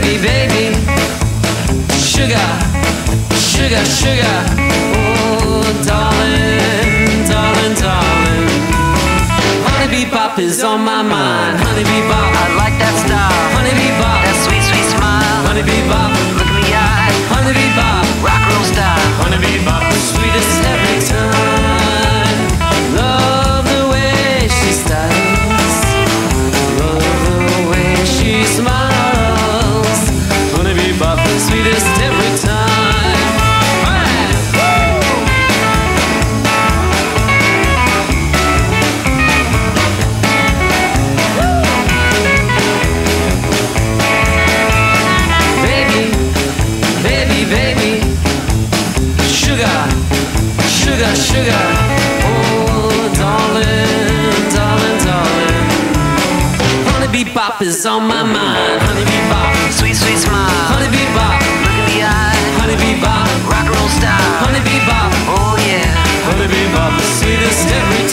baby, baby. Sugar, sugar, sugar. Oh, darling, darling, darling. Honey bee bop is on my mind. Honey bee bop, I like that style. Honey bee bop, that sweet, sweet smile. Honey bee bop. baby. Sugar, sugar, sugar. Oh, darling, darling, darling. Honey bee bop is on my mind. Honey bee bop, sweet, sweet smile. Honey bee bop, look in the eye. Honey bee bop, rock and roll style. Honey bee bop, oh yeah. Honey bee bop, sweetest every